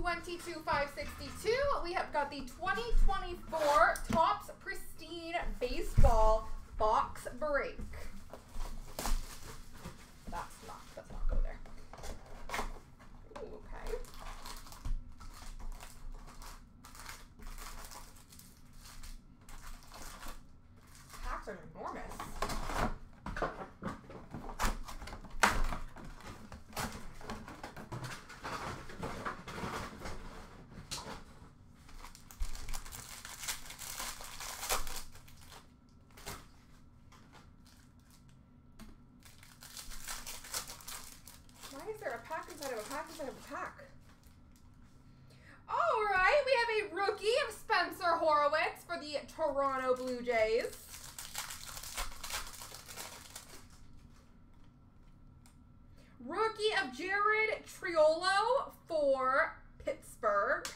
22 562. We have got the 2024 Topps Pristine Baseball Box Break. There a pack inside of a pack inside of a pack? All right, we have a rookie of Spencer Horowitz for the Toronto Blue Jays. Rookie of Jared Triolo for Pittsburgh.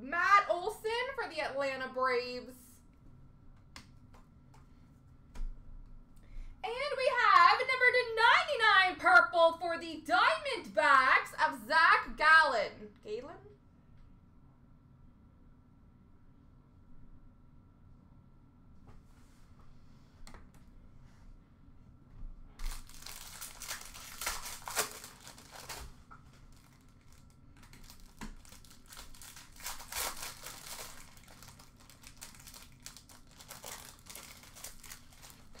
Matt Olson for the Atlanta Braves. And we have number to 99 purple for the Diamondbacks of Zach Gallen. Galen?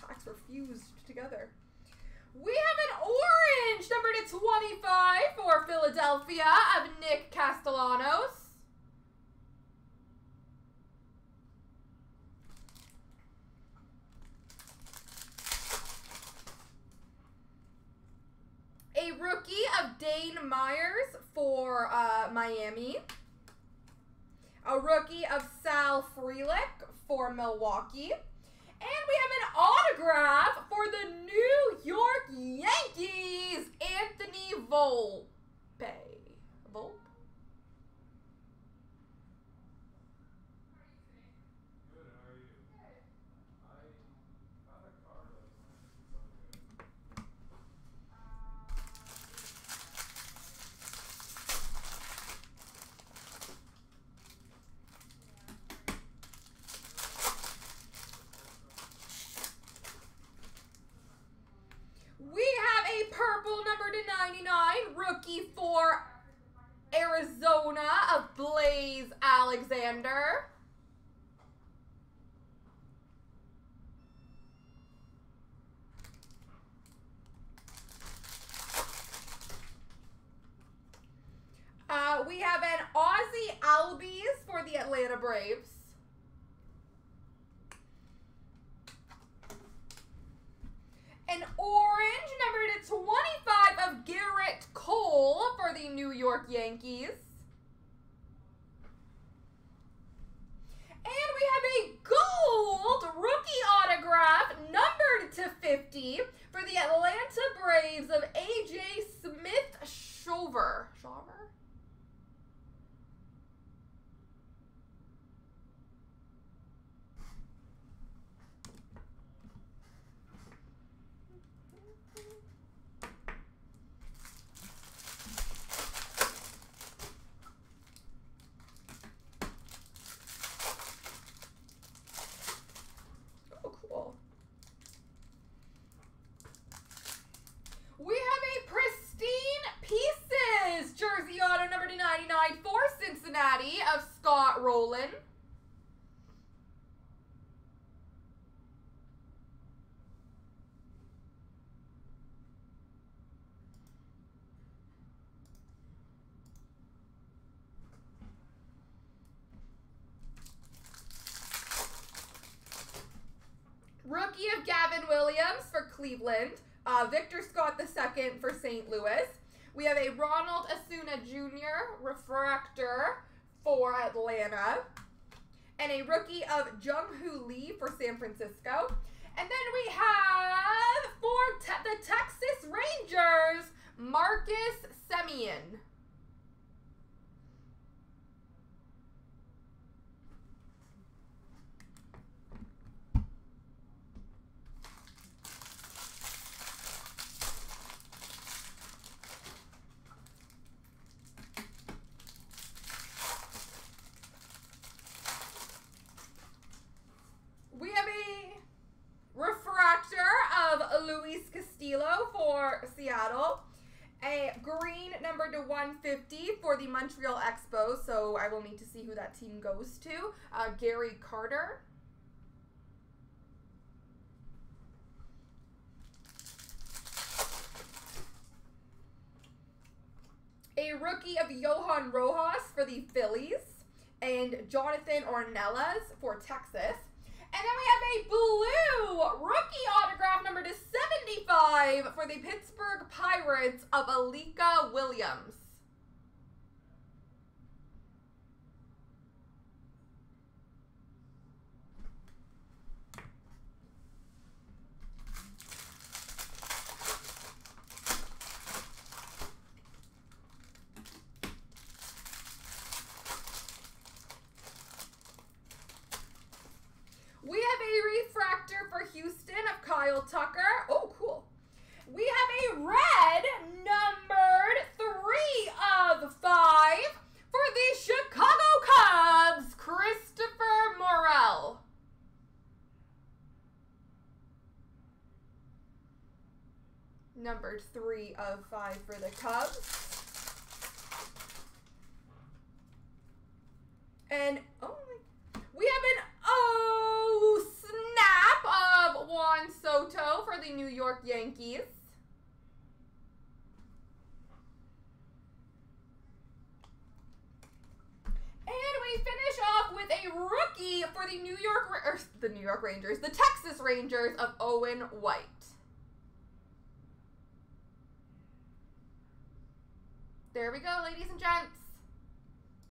Packs were fused together. We have an orange, number to 25 for Philadelphia of Nick Castellanos. A rookie of Dane Myers for uh, Miami. A rookie of Sal Frelick for Milwaukee. And we have an autograph for the New York Yankees, Anthony. Volpe? Good, how are you? I got a card last night. It's all good. We have a purple number to 99 rookie for Arizona of Blaze Alexander. Uh, we have an Ozzie Albies for the Atlanta Braves. An orange number to 25 of Gerrit Cole for the New York Yankees. And we have a gold rookie autograph numbered to 50 for the Atlanta Braves of AJ Smith Shawver. Shawver? Oh, cool. We have a pristine pieces jersey auto number to 99 for Cincinnati of Scott Rolen. Rookie of Gavin Williams for Cleveland. Uh, Victor Scott II for St. Louis. We have a Ronald Acuña Jr. refractor for Atlanta. And a rookie of Jung Hoo Lee for San Francisco. And then we have for te the Texas Rangers, Marcus Semien. to 150 for the Montreal Expos, so I will need to see who that team goes to. Uh, Gary Carter. A rookie of Johan Rojas for the Phillies, and Jonathan Ornelas for Texas. And then we have a blue rookie autograph number to 75 for the Pittsburgh Pirates of Alika Williams. We have a refractor for Houston of Kyle Tucker. Oh, cool. We have a red numbered three of five for the Chicago Cubs, Christopher Morel. Numbered three of five for the Cubs. And oh my we have an oh snap of Juan Soto for the New York Yankees. And we finish off with a rookie for the New York or the New York Rangers, the Texas Rangers of Owen White. There we go, ladies and gents.